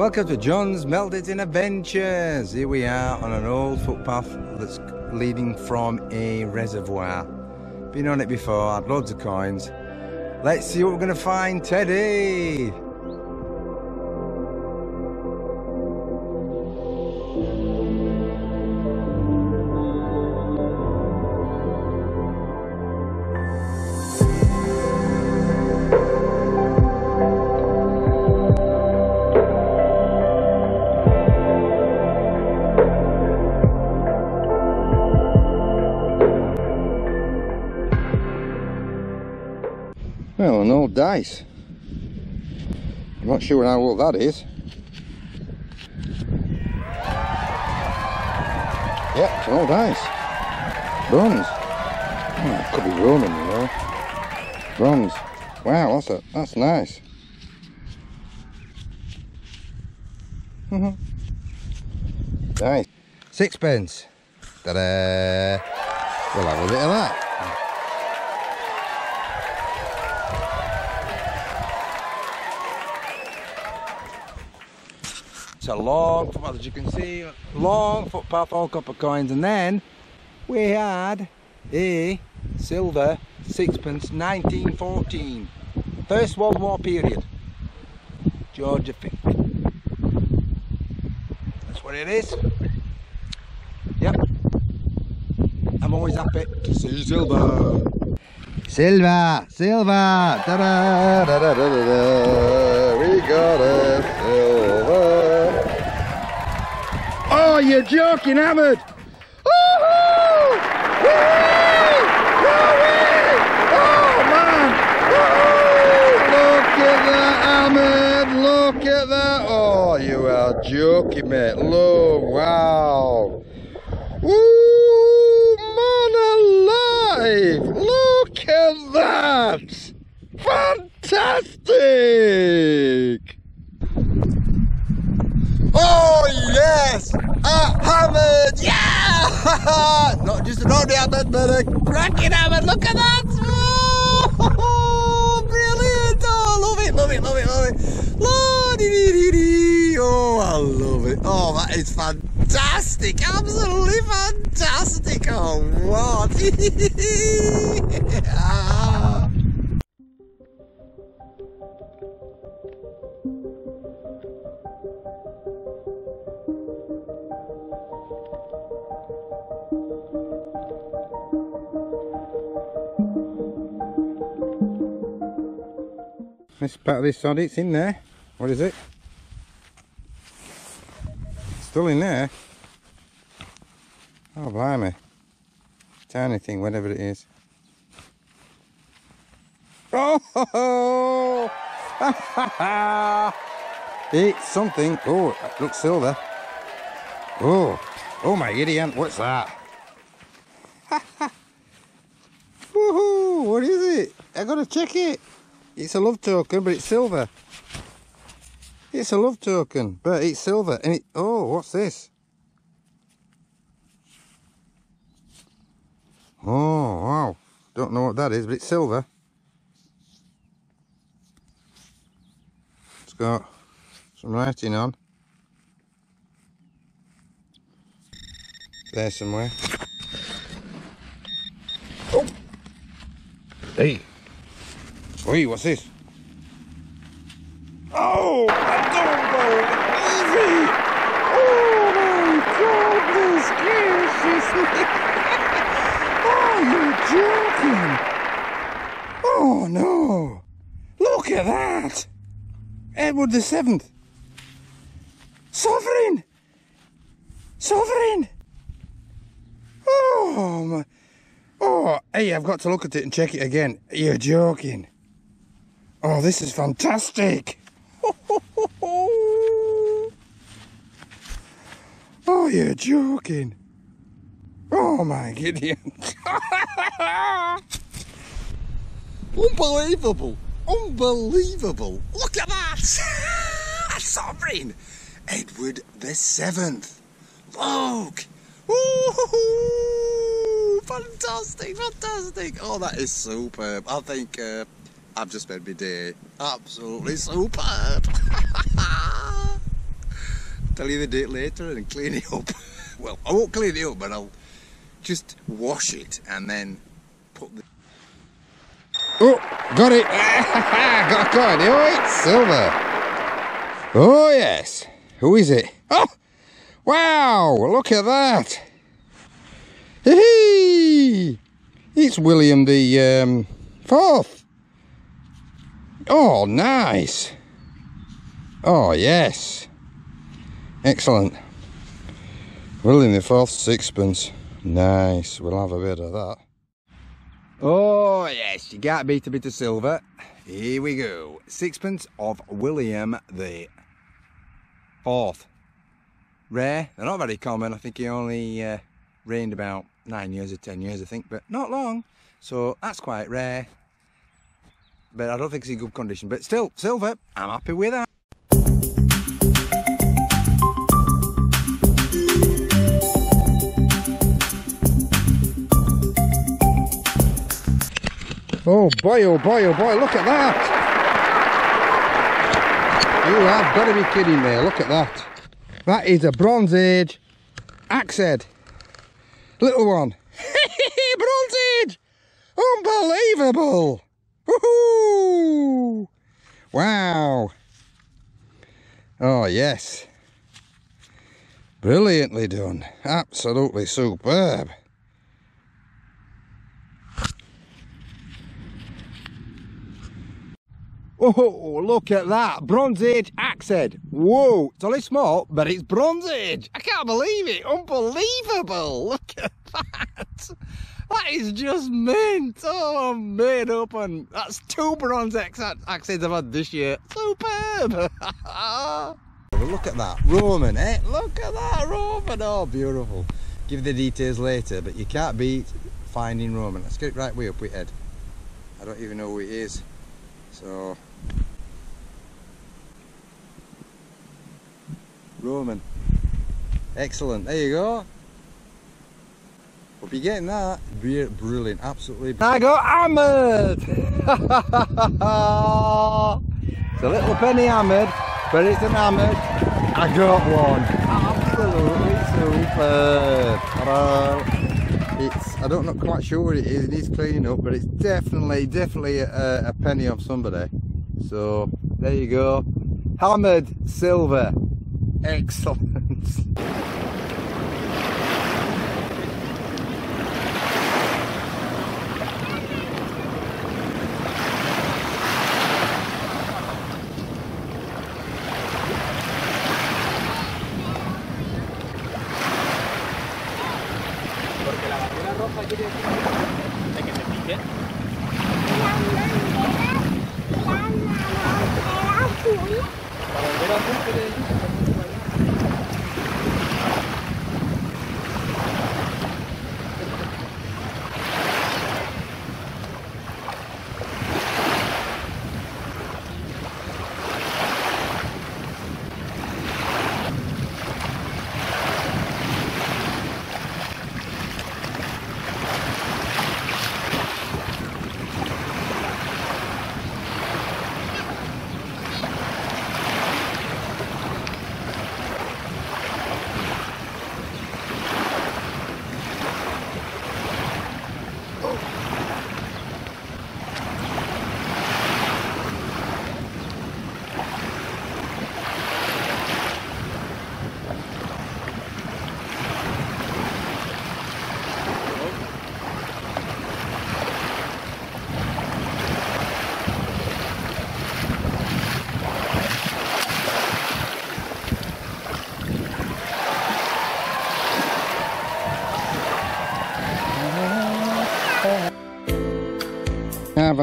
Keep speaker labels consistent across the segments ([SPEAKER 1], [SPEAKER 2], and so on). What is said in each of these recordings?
[SPEAKER 1] Welcome to John's Detecting Adventures. Here we are on an old footpath that's leading from a reservoir. Been on it before, had loads of coins. Let's see what we're going to find, Teddy. Old dice. I'm not sure how old that is. Yep, it's old dice. Bronze. Oh, could be Roman, you know. Bronze. Wow, that's a that's nice. Mhm. nice. Sixpence. Ta-da! We'll have a bit of that. A long as you can see, long footpath, all copper coins, and then we had a silver sixpence 1914, First World War period, Georgia V. That's what it is. Yep. I'm always happy to see silver. Silver, silver, da da da da da da da. We got a silver. Oh, you're joking! Woo-wee! Oh! Woo-hoo! Look at that, Ahmed! Look at that! Oh, you are joking, mate! Look! Wow! Woo! Man alive! Look at that! Fantastic! Oh yes! A hammered! Yeah! Not just an ordinary hammered, but a cracking hammered! Look at that! Oh, brilliant! Oh, love it, love it, love it, love it! Oh, I love it! Oh, that is fantastic! Absolutely fantastic! Oh, what? This part of this sod, it's in there. What is it? Still in there. Oh, blimey. Tiny thing, whatever it is. Oh! it's something. Oh, it looks silver. Oh, oh my idiot, what's that? Woohoo! What is it? I gotta check it. It's a love token, but it's silver. It's a love token, but it's silver. And it, oh, what's this? Oh, wow. Don't know what that is, but it's silver. It's got some writing on. There somewhere. Oh! Hey! Oi, what's this? Oh, a Dumbo! Easy! Oh my goodness gracious! oh, you're joking! Oh no! Look at that! Edward the Seventh! Sovereign! Sovereign! Oh my! Oh, hey, I've got to look at it and check it again. You're joking. Oh, this is fantastic. Oh, you're joking. Oh my Gideon. Unbelievable. Unbelievable. Look at that. Sovereign. Edward the Seventh. Look. Fantastic, fantastic. Oh, that is superb. I think uh, I've just made my day. Absolutely superb. tell you the date later and clean it up. well, I won't clean it up, but I'll just wash it and then put the. Oh, got it! got a coin. Oh, silver. Oh yes. Who is it? Oh, wow! Look at that. Hee! It's William the um, Fourth. Oh, nice. Oh, yes. Excellent. William the Fourth sixpence. Nice. We'll have a bit of that. Oh, yes. You can't beat a bit of silver. Here we go. Sixpence of William the Fourth. Rare. They're not very common. I think he only uh, reigned about nine years or ten years, I think, but not long. So that's quite rare. But I don't think it's in good condition. But still, silver, I'm happy with that. Oh boy, oh boy, oh boy, look at that! You have got to be kidding me, look at that. That is a Bronze Age axe head. Little one. Bronze Age! Unbelievable! Woohoo! Wow! Oh yes. Brilliantly done. Absolutely superb. Oh, look at that. Bronze Age axe head. Whoa, it's only small, but it's Bronze Age. I can't believe it. Unbelievable. Look at that. That is just mint. Oh, I'm made up and that's two Bronze heads I've had this year. Superb. look at that. Roman, eh? Look at that Roman. Oh, beautiful. Give the details later, but you can't beat finding Roman. Let's get it right way up with Ed. I don't even know who it is. So Roman. Excellent. There you go. Hope you're getting that. Brilliant. Absolutely. I got hammered. it's a little penny hammered, but it's an hammered. I got one. Absolutely superb. It's, I don't know quite sure what it is, it needs cleaning up, but it's definitely, definitely a, a penny of somebody. So, there you go. Hammered silver. Excellent. ¿De
[SPEAKER 2] que te pique? La bandera, la bandera azul. ¿La bandera azul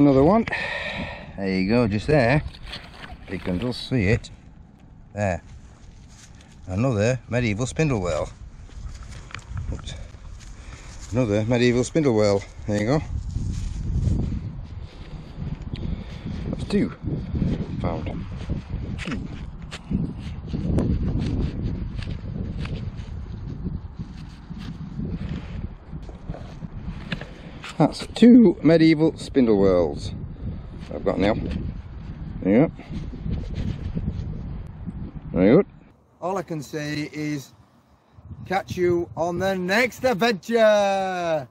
[SPEAKER 1] another one. There you go, just there. You can just see it. There. Another medieval spindle whorl. Oops. Another medieval spindle whorl. There you go. That's two found. Two. That's two medieval spindle whorls I've got now. There you go. Very good. all I can say is catch you on the next adventure.